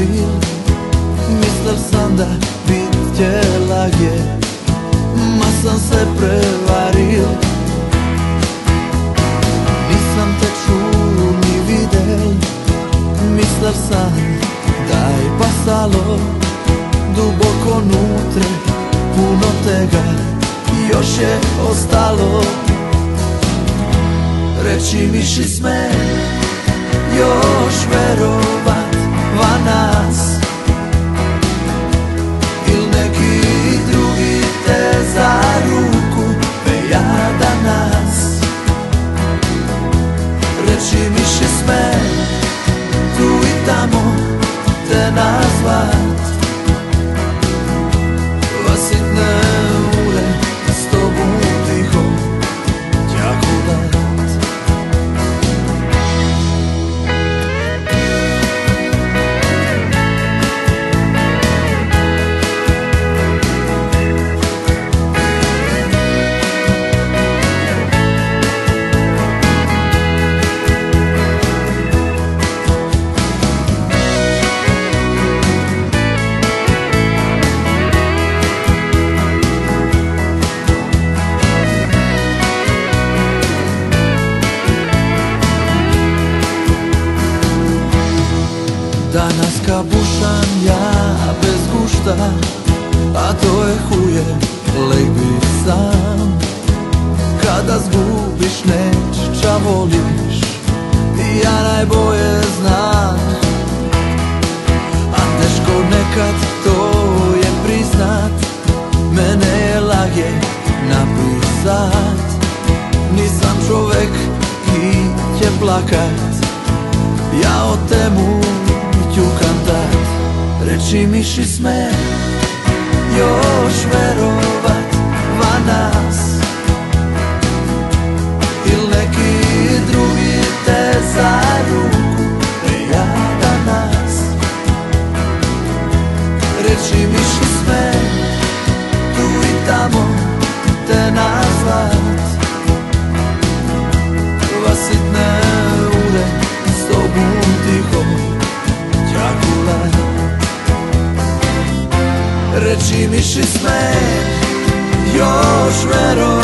vidim Mislil sam da bi htjela je Ma sam se prevaril Nisam te čul ni videl Mislil sam da je pasalo Duboko nutre puno tega Još je ostalo. Reći miši smer Danas ka bušan ja bez gušta A to je huje, lek bit sam. Kada zgubiš nečča voliš I ja najbolje znam. A teško nekad to je priznat Mene je lage napisat. Nisam čovek ki će plakat ja o temu ću kantat. Reći mi ši sme Još verovat va nas. Il neki drugi te za ruku ja danas Reći mi ši sme Tu i tamo te nazvat Reći mi ši sme Još nas